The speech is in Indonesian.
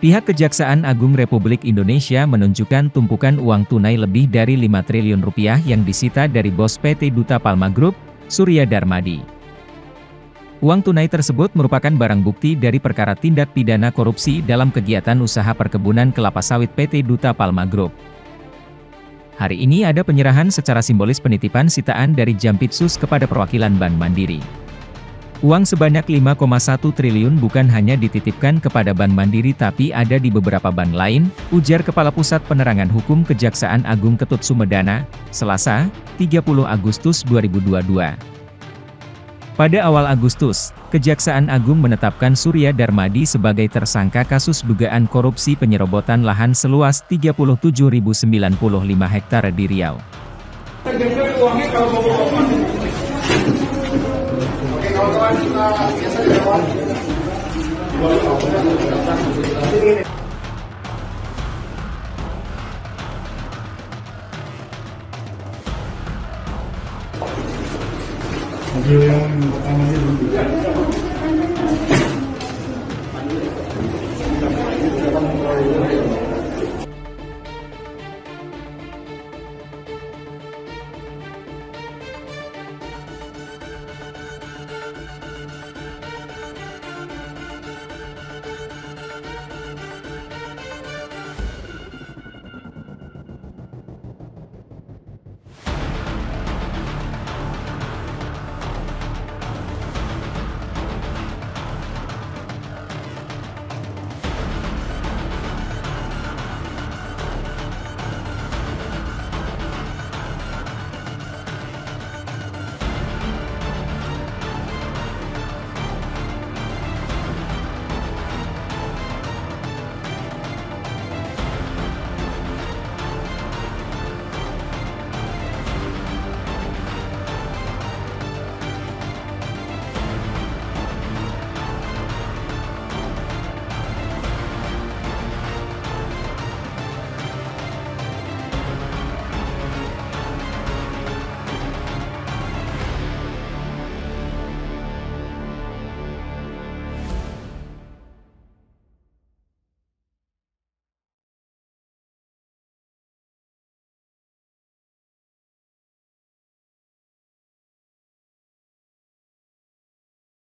Pihak Kejaksaan Agung Republik Indonesia menunjukkan tumpukan uang tunai lebih dari 5 triliun rupiah yang disita dari bos PT Duta Palma Group, Surya Darmadi. Uang tunai tersebut merupakan barang bukti dari perkara tindak pidana korupsi dalam kegiatan usaha perkebunan kelapa sawit PT Duta Palma Group. Hari ini ada penyerahan secara simbolis penitipan sitaan dari Jampitsus kepada perwakilan Bank Mandiri. Uang sebanyak 5,1 triliun bukan hanya dititipkan kepada Bank Mandiri tapi ada di beberapa bank lain, ujar Kepala Pusat Penerangan Hukum Kejaksaan Agung Ketut Sumedana, Selasa, 30 Agustus 2022. Pada awal Agustus, Kejaksaan Agung menetapkan Surya Darmadi sebagai tersangka kasus dugaan korupsi penyerobotan lahan seluas 37.095 hektar di Riau. 아, 안녕.